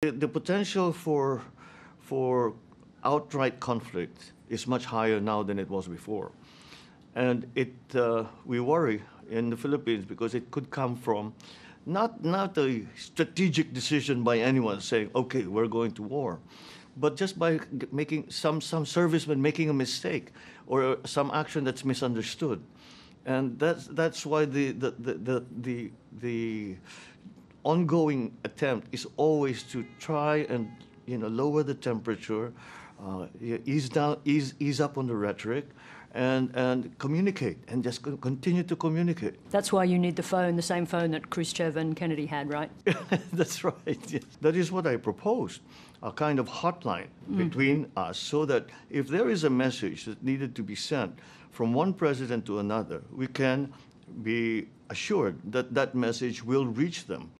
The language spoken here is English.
The, potential for, for outright conflict is much higher now than it was before. And it, uh, we worry in the Philippines because it could come from not, not a strategic decision by anyone saying, okay, we're going to war, but just by making some, some serviceman making a mistake or some action that's misunderstood. And that's, that's why the, the, the, the, the ongoing attempt is always to try and you know lower the temperature, uh, ease down, ease ease up on the rhetoric, and and communicate and just continue to communicate. That's why you need the phone, the same phone that Khrushchev and Kennedy had, right? That's right. Yes. That is what I proposed. A kind of hotline between us so that if there is a message that needed to be sent from one president to another, we can be assured that that message will reach them